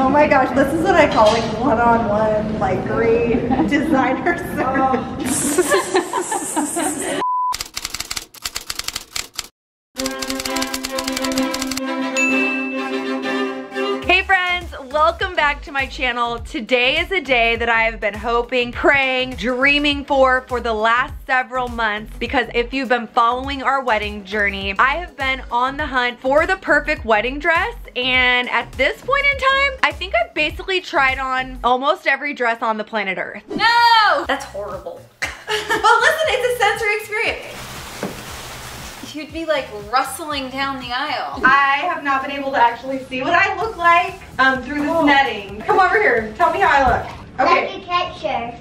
Oh my gosh, this is what I call like one-on-one, like great designer service. Hey friends, welcome back to my channel. Today is a day that I have been hoping, praying, dreaming for for the last several months because if you've been following our wedding journey, I have been on the hunt for the perfect wedding dress and at this point in time, I think I've basically tried on almost every dress on the planet Earth. No! That's horrible. but listen, it's a sensory experience. You'd be like rustling down the aisle. I have not been able to actually see what I look like um, through this netting. Come over here, tell me how I look. Okay. Like a catcher.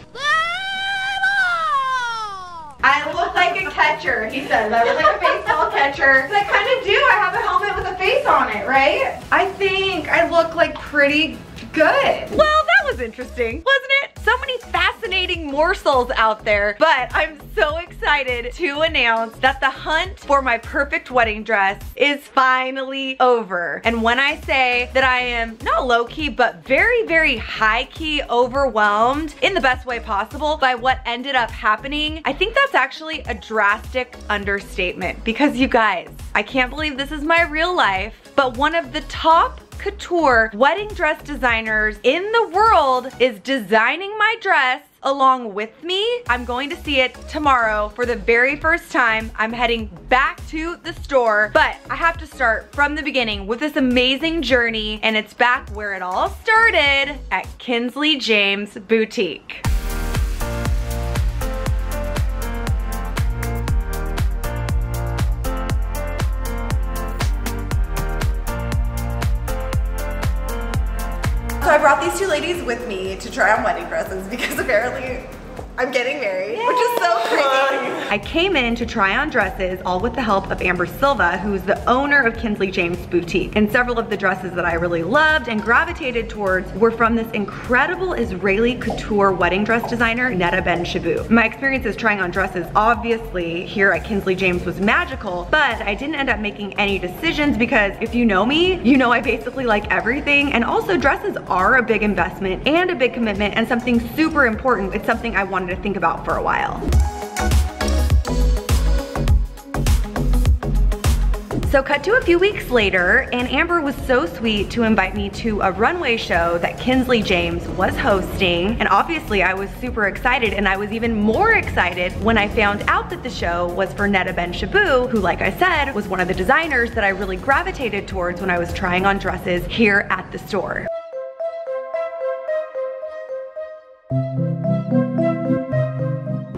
I look like a catcher, he says. I look like a baseball catcher. I kind of do. I have a helmet with a face on it, right? I think I look like pretty good. Well, that was interesting, wasn't it? So many fascinating morsels out there, but I'm so excited to announce that the hunt for my perfect wedding dress is finally over. And when I say that I am not low-key, but very, very high-key overwhelmed in the best way possible by what ended up happening, I think that's actually a drastic understatement because you guys, I can't believe this is my real life, but one of the top couture wedding dress designers in the world is designing my dress along with me. I'm going to see it tomorrow for the very first time. I'm heading back to the store, but I have to start from the beginning with this amazing journey and it's back where it all started at Kinsley James Boutique. Two ladies with me to try on wedding dresses because apparently I'm getting married, which is so crazy. I came in to try on dresses all with the help of Amber Silva, who's the owner of Kinsley James Boutique. And several of the dresses that I really loved and gravitated towards were from this incredible Israeli couture wedding dress designer, Netta Ben Shabu. My experiences trying on dresses, obviously, here at Kinsley James was magical, but I didn't end up making any decisions because if you know me, you know I basically like everything. And also dresses are a big investment and a big commitment and something super important. It's something I wanted to think about for a while. So cut to a few weeks later, and Amber was so sweet to invite me to a runway show that Kinsley James was hosting. And obviously I was super excited, and I was even more excited when I found out that the show was for Netta Ben Shabu, who like I said, was one of the designers that I really gravitated towards when I was trying on dresses here at the store.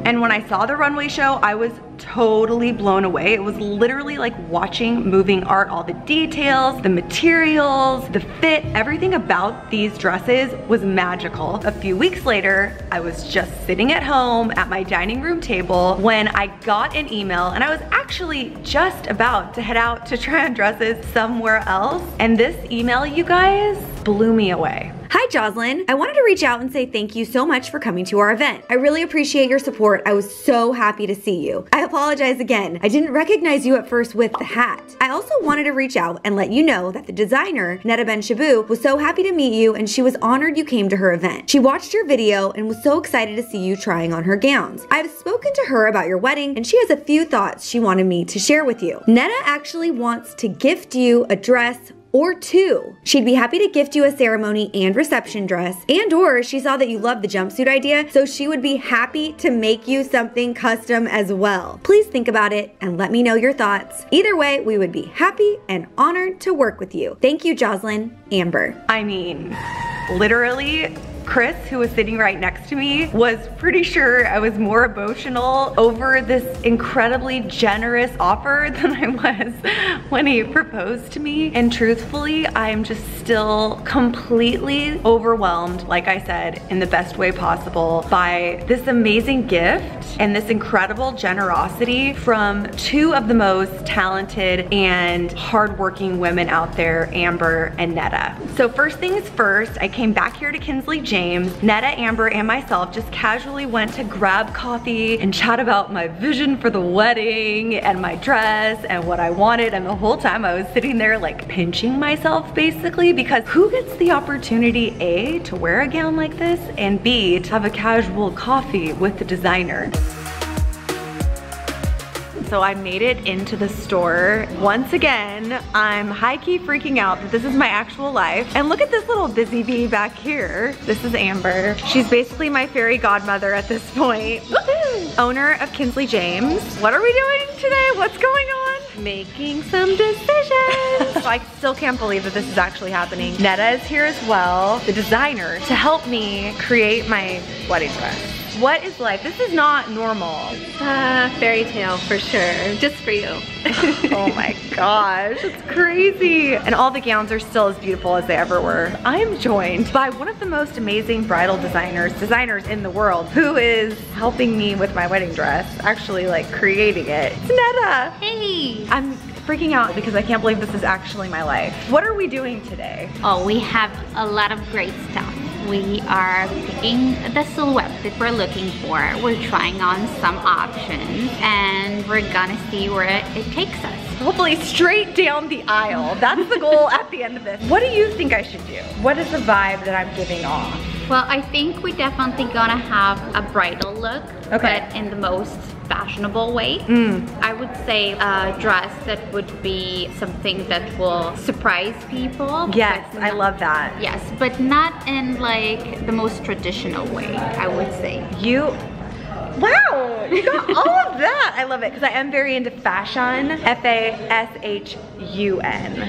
And when I saw the runway show, I was totally blown away. It was literally like watching moving art. All the details, the materials, the fit, everything about these dresses was magical. A few weeks later, I was just sitting at home at my dining room table when I got an email and I was actually just about to head out to try on dresses somewhere else. And this email, you guys, blew me away. Hi Joslyn, I wanted to reach out and say thank you so much for coming to our event. I really appreciate your support. I was so happy to see you. I apologize again. I didn't recognize you at first with the hat. I also wanted to reach out and let you know that the designer, Netta Ben Shabu, was so happy to meet you and she was honored you came to her event. She watched your video and was so excited to see you trying on her gowns. I've spoken to her about your wedding and she has a few thoughts she wanted me to share with you. Netta actually wants to gift you a dress or two. She'd be happy to gift you a ceremony and reception dress, and or she saw that you love the jumpsuit idea, so she would be happy to make you something custom as well. Please think about it and let me know your thoughts. Either way, we would be happy and honored to work with you. Thank you, Joslyn. Amber. I mean, literally Chris, who was sitting right next to me, was pretty sure I was more emotional over this incredibly generous offer than I was when he proposed to me. And truthfully, I'm just still completely overwhelmed, like I said, in the best way possible by this amazing gift and this incredible generosity from two of the most talented and hardworking women out there, Amber and Netta. So first things first, I came back here to Kinsley James, Netta, Amber, and myself just casually went to grab coffee and chat about my vision for the wedding and my dress and what I wanted. And the whole time I was sitting there like pinching myself basically because who gets the opportunity A, to wear a gown like this and B, to have a casual coffee with the designer so I made it into the store. Once again, I'm high-key freaking out that this is my actual life. And look at this little busy bee back here. This is Amber. She's basically my fairy godmother at this point. Owner of Kinsley James. What are we doing today? What's going on? Making some decisions. so I still can't believe that this is actually happening. Netta is here as well, the designer, to help me create my wedding dress. What is life? This is not normal. Uh, fairy tale for sure, just for you. oh my gosh, it's crazy. And all the gowns are still as beautiful as they ever were. I am joined by one of the most amazing bridal designers, designers in the world, who is helping me with my wedding dress, actually like creating it. It's Netta. Hey. I'm freaking out because I can't believe this is actually my life. What are we doing today? Oh, we have a lot of great stuff we are picking the silhouette that we're looking for. We're trying on some options and we're gonna see where it takes us. Hopefully straight down the aisle. That's the goal at the end of this. What do you think I should do? What is the vibe that I'm giving off? Well, I think we're definitely gonna have a bridal look, okay. but in the most fashionable way. Mm. I would say a dress that would be something that will surprise people. Yes, I love that. Yes, but not in like the most traditional way, I would say. You Wow, you got all of that. I love it because I am very into fashion. F-A-S-H-U-N.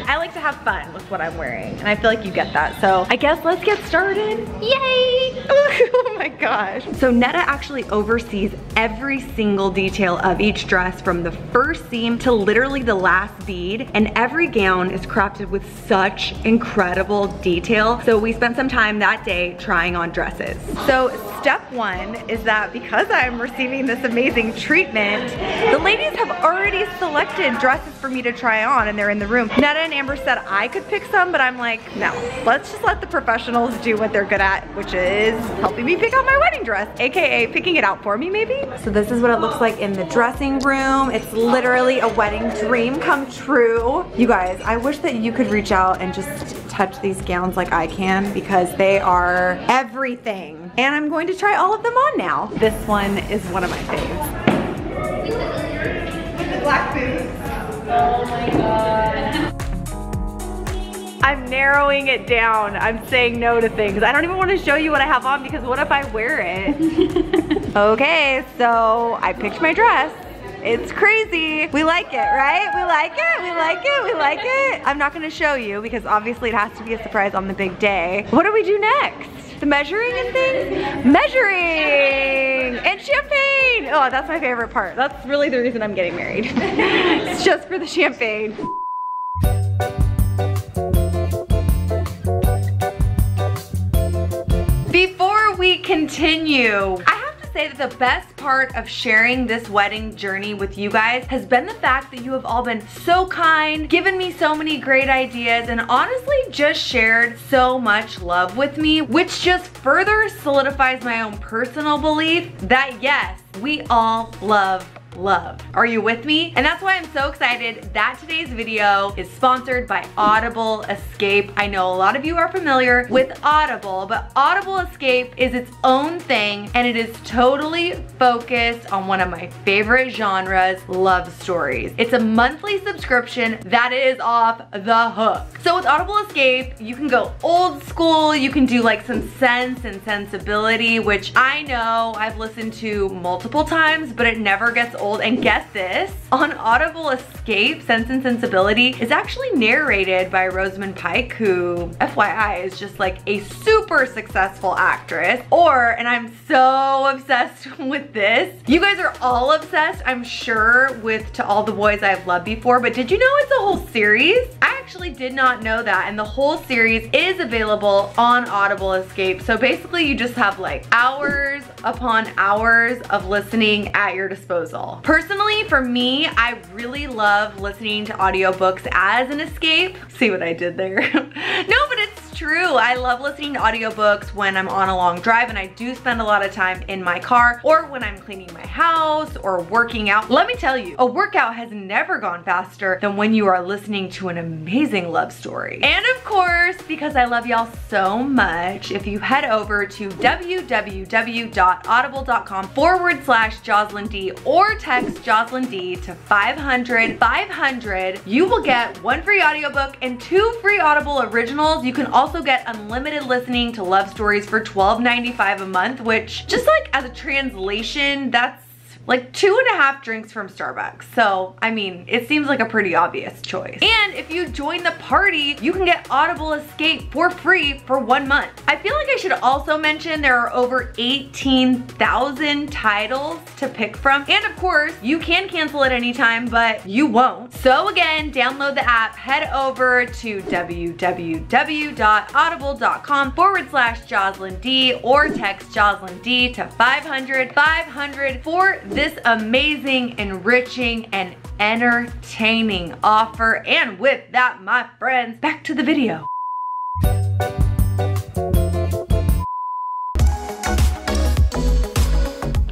I like to have fun with what I'm wearing and I feel like you get that. So I guess let's get started. Yay! oh my gosh. So Netta actually oversees every single detail of each dress from the first seam to literally the last bead and every gown is crafted with such incredible detail. So we spent some time that day trying on dresses. So step one is that because I'm receiving this amazing treatment. The ladies have already selected dresses for me to try on and they're in the room. Netta and Amber said I could pick some, but I'm like, no, let's just let the professionals do what they're good at, which is helping me pick out my wedding dress, AKA picking it out for me maybe. So this is what it looks like in the dressing room. It's literally a wedding dream come true. You guys, I wish that you could reach out and just touch these gowns like I can because they are everything. And I'm going to try all of them on now. This one is one of my faves. With the black boots. Oh my god. I'm narrowing it down. I'm saying no to things. I don't even want to show you what I have on because what if I wear it? okay, so I picked my dress. It's crazy. We like it, right? We like it, we like it, we like it. I'm not gonna show you because obviously it has to be a surprise on the big day. What do we do next? The measuring and things? Measuring and champagne. Oh, that's my favorite part. That's really the reason I'm getting married. it's just for the champagne. Before we continue, I say that the best part of sharing this wedding journey with you guys has been the fact that you have all been so kind, given me so many great ideas, and honestly just shared so much love with me, which just further solidifies my own personal belief that yes, we all love love. Are you with me? And that's why I'm so excited that today's video is sponsored by Audible Escape. I know a lot of you are familiar with Audible, but Audible Escape is its own thing and it is totally focused on one of my favorite genres, love stories. It's a monthly subscription that is off the hook. So with Audible Escape, you can go old school, you can do like some sense and sensibility, which I know I've listened to multiple times, but it never gets old. And get this, on Audible Escape, Sense and Sensibility is actually narrated by Rosamund Pike, who, FYI, is just like a super successful actress. Or, and I'm so obsessed with this, you guys are all obsessed, I'm sure, with To All the Boys I've Loved Before, but did you know it's a whole series? I actually did not know that, and the whole series is available on Audible Escape. So basically, you just have like hours upon hours of listening at your disposal. Personally, for me, I really love listening to audiobooks as an escape. See what I did there? no, but true. I love listening to audiobooks when I'm on a long drive and I do spend a lot of time in my car or when I'm cleaning my house or working out. Let me tell you, a workout has never gone faster than when you are listening to an amazing love story. And of course, because I love y'all so much, if you head over to www.audible.com forward slash Joslyn D or text Joslyn D to 500 500, you will get one free audiobook and two free Audible originals. You can also get unlimited listening to love stories for $12.95 a month, which just like as a translation, that's like two and a half drinks from Starbucks. So, I mean, it seems like a pretty obvious choice. And if you join the party, you can get Audible Escape for free for one month. I feel like I should also mention there are over 18,000 titles to pick from. And of course, you can cancel at any time, but you won't. So again, download the app, head over to www.audible.com forward slash Joslyn D or text Joslyn D to 500 500 for this amazing, enriching, and entertaining offer. And with that, my friends, back to the video.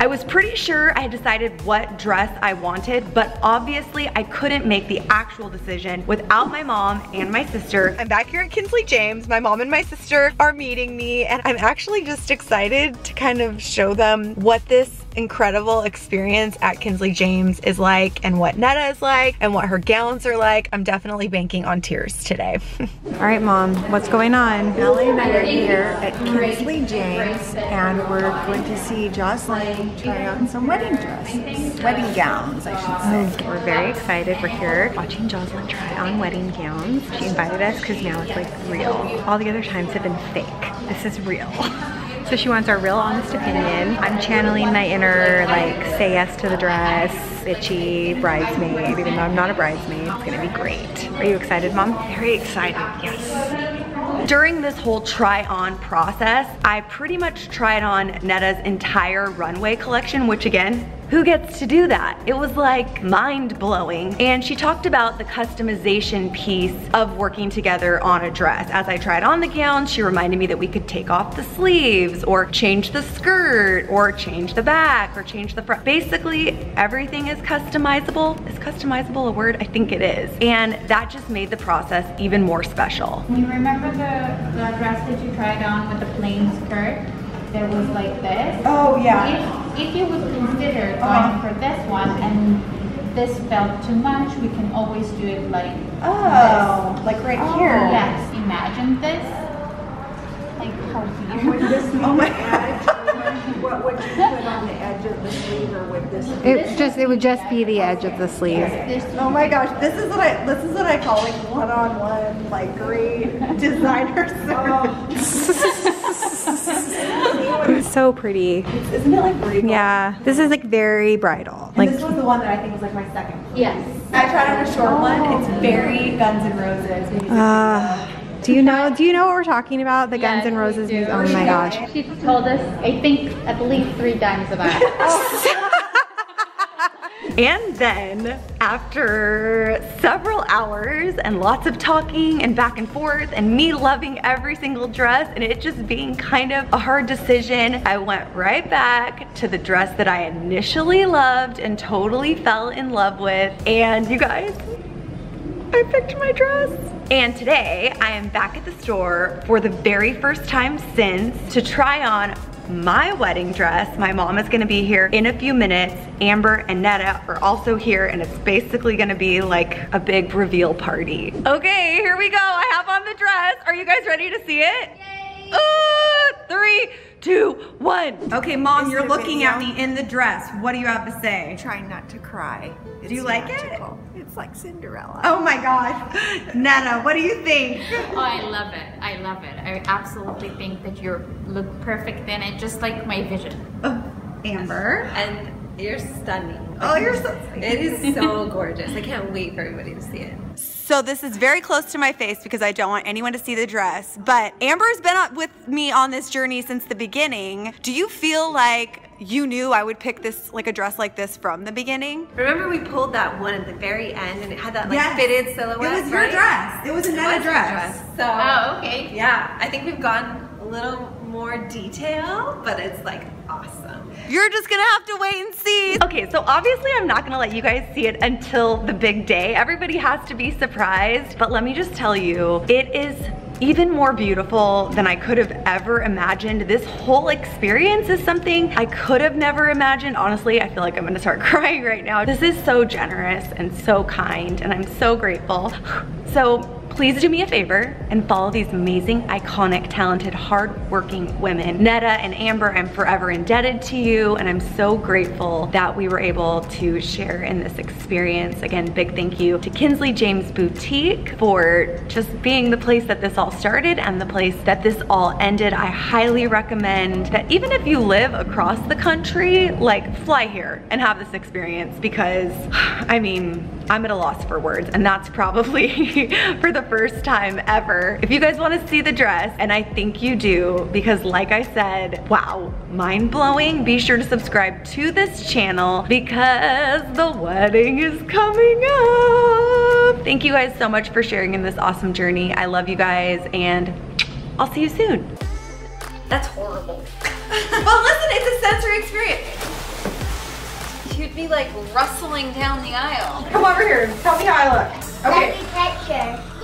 I was pretty sure I had decided what dress I wanted, but obviously I couldn't make the actual decision without my mom and my sister. I'm back here at Kinsley James. My mom and my sister are meeting me and I'm actually just excited to kind of show them what this incredible experience at Kinsley James is like and what Netta is like and what her gowns are like. I'm definitely banking on tears today. All right, Mom, what's going on? Ellie and I are here at Kinsley James and we're going to see Joslyn try on some wedding dresses, wedding gowns, I should say. Mm, we're very excited. We're here watching Joslyn try on wedding gowns. She invited us because now it's like real. All the other times have been fake. This is real. So she wants our real honest opinion. I'm channeling my inner like say yes to the dress, bitchy bridesmaid, even though I'm not a bridesmaid. It's gonna be great. Are you excited, Mom? Very excited, yes. During this whole try on process, I pretty much tried on Netta's entire runway collection, which again, who gets to do that? It was like mind blowing. And she talked about the customization piece of working together on a dress. As I tried on the gown, she reminded me that we could take off the sleeves or change the skirt or change the back or change the front. Basically, everything is customizable. Is customizable a word? I think it is. And that just made the process even more special. You remember the, the dress that you tried on with the plain skirt? That was like this? Oh, yeah. If, if you would consider going for this one and this felt too much, we can always do it like Oh, like right this. here. Oh, yes, imagine this. Like how Would weird. this be Oh my What would you put on the edge of the sleeve or would this be? It just it would just be the edge of the sleeve. This Oh my gosh, this is what I this is what I call like one-on-one, like great designer oh. service. So pretty. Isn't it like regal? Yeah, this is like very bridal. And Like this was the one that I think was like my second. Yes. I tried on a short one. It's very Guns N' Roses. music Uh, do you know? Do you know what we're talking about? The Guns N' Roses we music. Oh my gosh. She told us, I think, at least three times about it. And then after several hours and lots of talking and back and forth and me loving every single dress and it just being kind of a hard decision, I went right back to the dress that I initially loved and totally fell in love with. And you guys, I picked my dress. And today I am back at the store for the very first time since to try on my wedding dress. My mom is gonna be here in a few minutes. Amber and Netta are also here and it's basically gonna be like a big reveal party. Okay, here we go. I have on the dress. Are you guys ready to see it? Yay! Uh, three, two, one. Okay, mom, Is you're there looking at me in the dress. What do you have to say? Try not to cry. It's you like it? It's like Cinderella. Oh my gosh. Nana, what do you think? Oh, I love it. I love it. I absolutely think that you look perfect in it, just like my vision. Oh, Amber. And you're stunning. Oh, you're so It is so gorgeous. I can't wait for everybody to see it. So this is very close to my face because I don't want anyone to see the dress. But Amber's been with me on this journey since the beginning. Do you feel like you knew I would pick this, like a dress like this from the beginning? Remember we pulled that one at the very end and it had that like Yes. fitted silhouette, It was your right? dress. It was a It was your dress. So Oh, okay. yeah, I think we've gone a little more detail, but it's like awesome. You're just gonna have to wait and see. Okay, so obviously I'm not gonna let you guys see it until the big day. Everybody has to be surprised, but let me just tell you, it is even more beautiful than I could have ever imagined. This whole experience is something I could have never imagined. Honestly, I feel like I'm gonna start crying right now. This is so generous and so kind, and I'm so grateful. So please do me a favor and follow these amazing, iconic, talented, hardworking women. Netta and Amber, I'm forever indebted to you, and I'm so grateful that we were able to share in this experience. Again, big thank you to Kinsley James Boutique for just being the place that this all started and the place that this all ended. I highly recommend that even if you live across the country, like fly here and have this experience because, I mean, I'm at a loss for words, and that's probably for the first time ever. If you guys wanna see the dress, and I think you do, because like I said, wow, mind blowing, be sure to subscribe to this channel because the wedding is coming up. Thank you guys so much for sharing in this awesome journey. I love you guys, and I'll see you soon. That's horrible. But listen, it's a sensory experience be like rustling down the aisle. Come over here. Tell me how I look. Okay. Her.